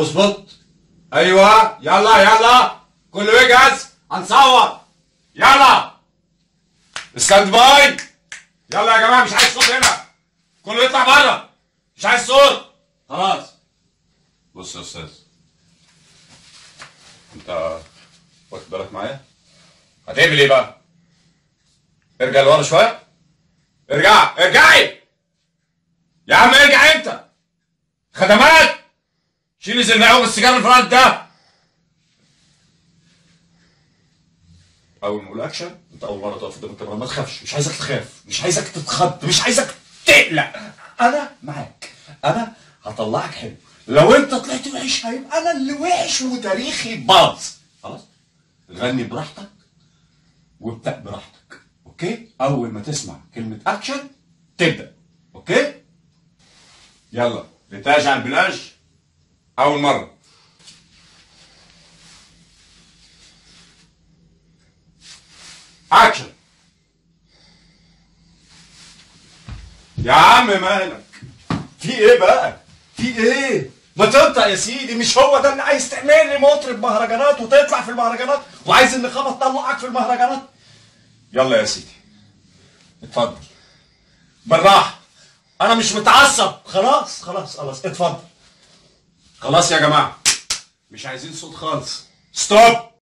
اظبط. أيوه يلا يلا. كله يجهز هنصور يلا. stand by يلا يا جماعة مش عايز صوت هنا. كله يطلع بره. مش عايز صوت. خلاص. بص يا أستاذ. أنت واخد بالك معايا؟ هتعمل إيه بقى؟ ارجع لورا شوية. ارجع. ارجعي. يا عم ارجع أنت. خدمات. شيل زلمعهم السيجاره اللي في الأرض ده. أول ما أقول اكشن أنت أول مرة تقف قدام الكاميرا ما تخافش مش عايزك تخاف مش عايزك تتخض مش عايزك تقلق. أنا معاك. أنا هطلعك حلو. لو أنت طلعت وحش هيبقى أنا اللي وحش وتاريخي باظ. خلاص؟ غني براحتك وابدأ براحتك. okay؟ أول ما تسمع كلمة اكشن تبدأ. okay؟ يلا. لتاج على البلاج اول مره اكشن يا عم مالك. في إيه بقى؟ في إيه؟ ما تنطق يا سيدي مش هو ده اللي عايز تعمل لي مطرب مهرجانات وتطلع في المهرجانات وعايز النقابة تطلعك في المهرجانات؟ يلا يا سيدي. اتفضل. بالراحة. أنا مش متعصب. خلاص خلاص خلاص. اتفضل. خلاص يا جماعة. مش عايزين صوت خالص. ستوب